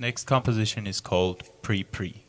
Next composition is called Pre Pre.